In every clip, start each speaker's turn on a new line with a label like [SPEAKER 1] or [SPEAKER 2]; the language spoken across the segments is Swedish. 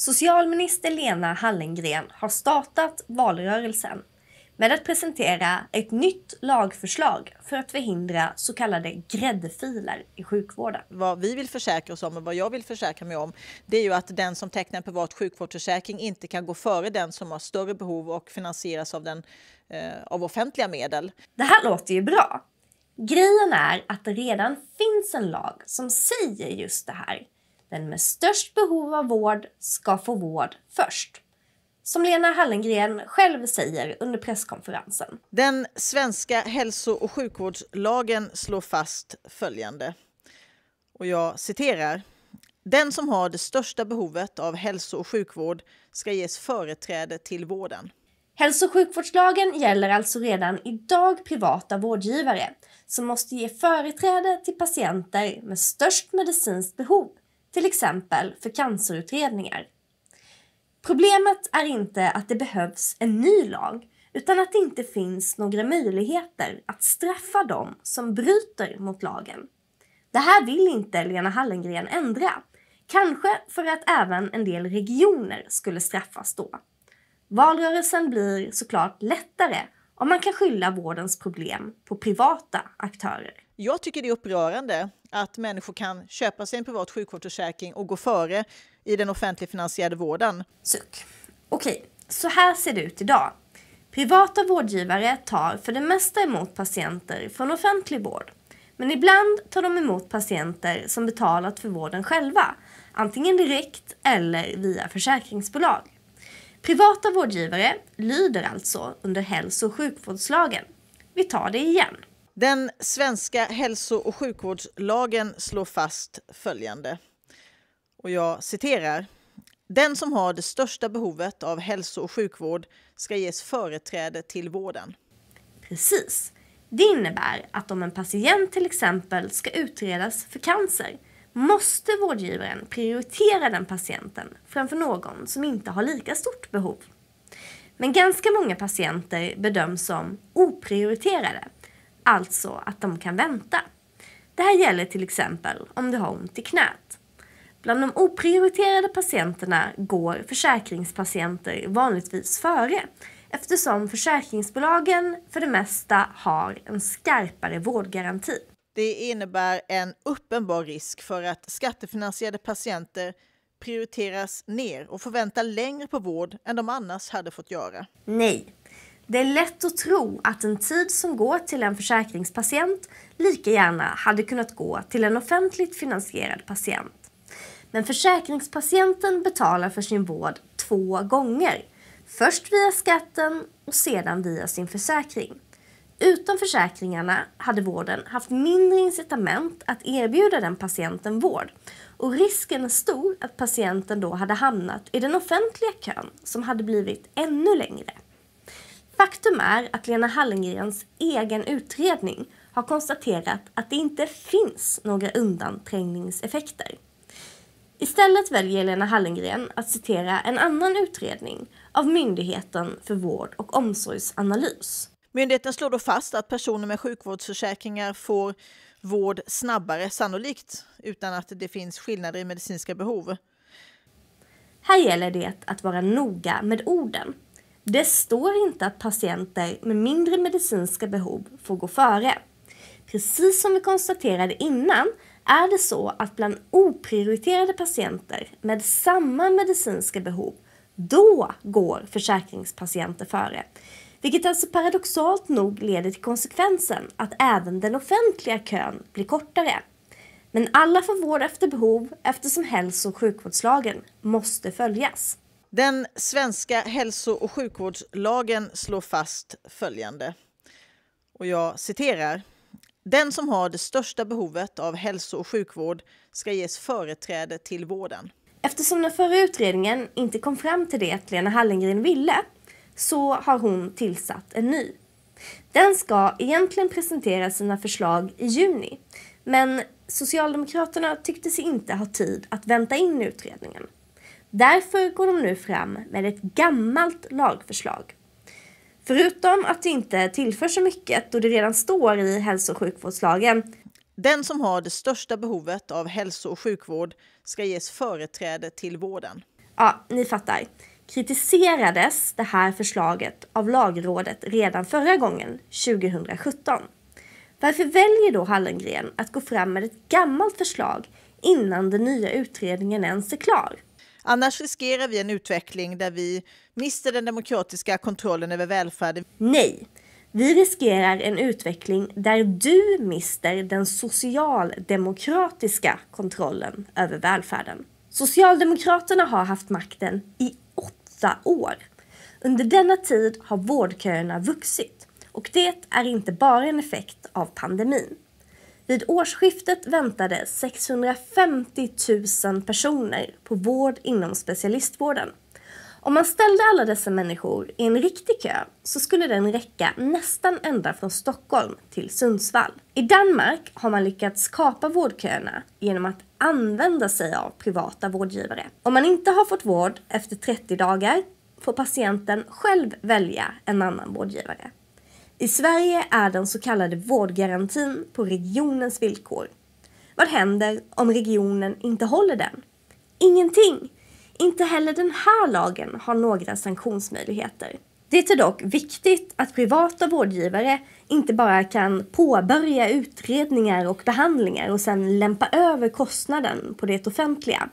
[SPEAKER 1] Socialminister Lena Hallengren har startat valrörelsen med att presentera ett nytt lagförslag för att förhindra så kallade gräddfiler i sjukvården.
[SPEAKER 2] Vad vi vill försäkra oss om och vad jag vill försäkra mig om det är ju att den som tecknar en privat sjukvårdsförsäkring inte kan gå före den som har större behov och finansieras av, den, eh, av offentliga medel.
[SPEAKER 1] Det här låter ju bra. Grejen är att det redan finns en lag som säger just det här. Den med störst behov av vård ska få vård först. Som Lena Hallengren själv säger under presskonferensen.
[SPEAKER 2] Den svenska hälso och sjukvårdslagen slår fast följande. Och jag citerar. Den som har det största behovet av hälso och sjukvård ska ges företräde till vården.
[SPEAKER 1] Hälso och sjukvårdslagen gäller alltså redan idag privata vårdgivare som måste ge företräde till patienter med störst medicinskt behov, till exempel för cancerutredningar. Problemet är inte att det behövs en ny lag utan att det inte finns några möjligheter att straffa dem som bryter mot lagen. Det här vill inte Lena Hallengren ändra. Kanske för att även en del regioner skulle straffas då. Valrörelsen blir såklart lättare om man kan skylla vårdens problem på privata aktörer.
[SPEAKER 2] Jag tycker det är upprörande att människor kan köpa sig en privat sjukvårdsförsäkring och gå före i den offentligt finansierade vården.
[SPEAKER 1] Suck. Okej, så här ser det ut idag. Privata vårdgivare tar för det mesta emot patienter från offentlig vård. Men ibland tar de emot patienter som betalat för vården själva, antingen direkt eller via försäkringsbolag. Privata vårdgivare lyder alltså under hälso och sjukvårdslagen. Vi tar det igen.
[SPEAKER 2] Den svenska hälso och sjukvårdslagen slår fast följande. Och jag citerar. Den som har det största behovet av hälso och sjukvård ska ges företräde till vården.
[SPEAKER 1] Precis. Det innebär att om en patient till exempel ska utredas för cancer måste vårdgivaren prioritera den patienten framför någon som inte har lika stort behov. Men ganska många patienter bedöms som oprioriterade, alltså att de kan vänta. Det här gäller till exempel om du har ont i knät. Bland de oprioriterade patienterna går försäkringspatienter vanligtvis före eftersom försäkringsbolagen för det mesta har en skarpare vårdgaranti.
[SPEAKER 2] Det innebär en uppenbar risk för att skattefinansierade patienter prioriteras ner och får vänta längre på vård än de annars hade fått göra.
[SPEAKER 1] Nej, det är lätt att tro att en tid som går till en försäkringspatient lika gärna hade kunnat gå till en offentligt finansierad patient. Men försäkringspatienten betalar för sin vård två gånger. Först via skatten och sedan via sin försäkring. Utan försäkringarna hade vården haft mindre incitament att erbjuda den patienten vård och risken är stor att patienten då hade hamnat i den offentliga kön som hade blivit ännu längre. Faktum är att Lena Hallengrens egen utredning har konstaterat att det inte finns några undanträngningseffekter. Istället väljer Lena Hallengren att citera en annan utredning av Myndigheten för vård och omsorgsanalys.
[SPEAKER 2] Myndigheten slår då fast att personer med sjukvårdsförsäkringar får vård snabbare, sannolikt utan att det finns skillnader i medicinska behov.
[SPEAKER 1] Här gäller det att vara noga med orden. Det står inte att patienter med mindre medicinska behov får gå före. Precis som vi konstaterade innan är det så att bland oprioriterade patienter med samma medicinska behov, då går försäkringspatienter före. Vilket alltså paradoxalt nog leder till konsekvensen att även den offentliga kön blir kortare. Men alla får vård efter behov eftersom hälso och sjukvårdslagen måste följas.
[SPEAKER 2] Den svenska hälso och sjukvårdslagen slår fast följande. Och jag citerar. Den som har det största behovet av hälso och sjukvård ska ges företräde till vården.
[SPEAKER 1] Eftersom den förra utredningen inte kom fram till det Lena Hallengren ville så har hon tillsatt en ny. Den ska egentligen presentera sina förslag i juni men Socialdemokraterna tyckte sig inte ha tid att vänta in utredningen. Därför går de nu fram med ett gammalt lagförslag. Förutom att det inte tillför så mycket då det redan står i hälso och sjukvårdslagen
[SPEAKER 2] Den som har det största behovet av hälso och sjukvård ska ges företräde till vården.
[SPEAKER 1] Ja, ni fattar. Kritiserades det här förslaget av lagrådet redan förra gången, 2017. Varför väljer då Hallengren att gå fram med ett gammalt förslag innan den nya utredningen ens är klar?
[SPEAKER 2] Annars riskerar vi en utveckling där vi mister den demokratiska kontrollen över välfärden.
[SPEAKER 1] Nej, vi riskerar en utveckling där du mister den socialdemokratiska kontrollen över välfärden. Socialdemokraterna har haft makten i åtta år. Under denna tid har vårdköerna vuxit och det är inte bara en effekt av pandemin. Vid årsskiftet väntade 650 000 personer på vård inom specialistvården. Om man ställde alla dessa människor i en riktig kö så skulle den räcka nästan ända från Stockholm till Sundsvall. I Danmark har man lyckats kapa vårdköerna genom att använda sig av privata vårdgivare. Om man inte har fått vård efter 30 dagar får patienten själv välja en annan vårdgivare. I Sverige är den så kallade vårdgarantin på regionens villkor. Vad händer om regionen inte håller den? Ingenting! Inte heller den här lagen har några sanktionsmöjligheter. Det är dock viktigt att privata vårdgivare inte bara kan påbörja utredningar och behandlingar och sedan lämpa över kostnaden på det offentliga.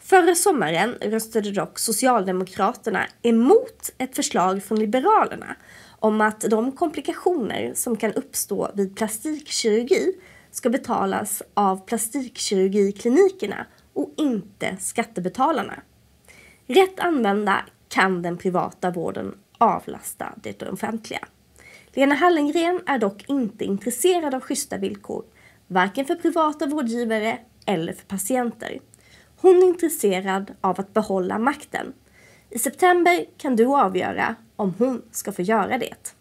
[SPEAKER 1] Förra sommaren röstade dock Socialdemokraterna emot ett förslag från Liberalerna om att de komplikationer som kan uppstå vid plastikkirurgi ska betalas av plastikkirurgiklinikerna och inte skattebetalarna. Rätt använda kan den privata vården avlasta det offentliga. Lena Hallengren är dock inte intresserad av schyssta villkor, varken för privata vårdgivare eller för patienter. Hon är intresserad av att behålla makten. I september kan du avgöra om hon ska få göra det.